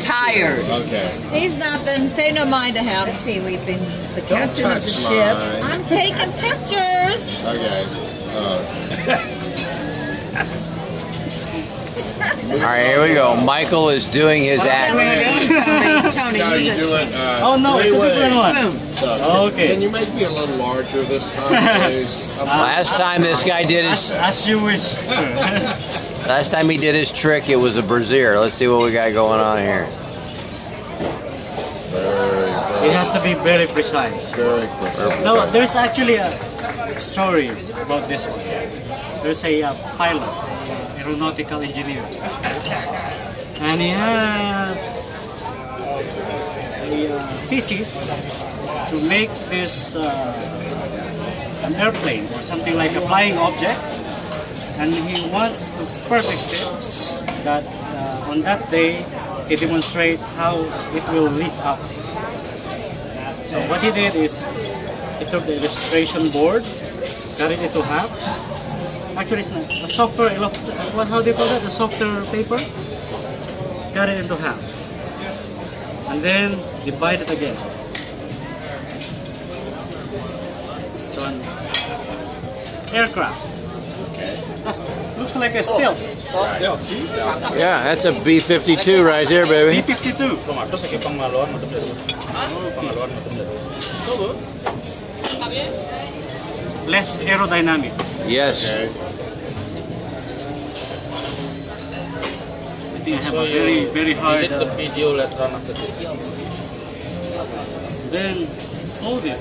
tired. Okay. He's nothing. Pay no mind to him. See, we've been the Don't captain of the touch ship. mine. I'm taking pictures. Okay. Uh, All right, here we go. Michael is doing his act. Tony, Tony, now you you do it. Uh, Oh no, it's a different one. So, can- Okay. Can you make me a little larger this time, please? Last time this guy did As, his, as you wish. last time he did his trick, it was a brazier. Let's see what we got going on here. It has to be very precise. very quick. No, there's actually a story about this one. There's a uh, pilot, a aeronautical engineer, and he has a uh, thesis to make this uh, an airplane or something like a flying object, and he wants to perfect it. That uh, on that day he demonstrate how it will lift up. So what he did is he took the illustration board, cut it into half. Actually, it's not a softer, what how do you call that? A softer paper. Cut it into half, and then divide it again. So an aircraft. That's, looks like a stealth. Yeah, that's a B-52 right there, baby. B-52. Less aerodynamic. Yes. Okay. I think I have a very, very hard. uh, video later on after this. then hold it.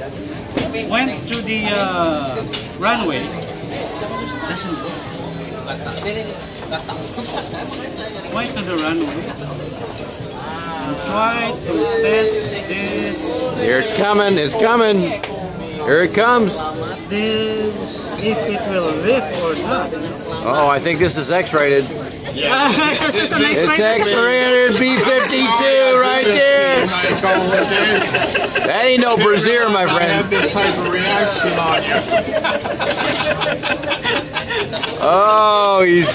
Went to the uh, runway. Doesn't Went to the runway and tried to test this, Here it's coming. It's coming. Here it comes. this, if it will lift or not. Oh, I think this is X-rated. it's an It's. X-rated B-52 right there. That ain't no brazier, my I friend. have this type of reaction on you. Oh, he's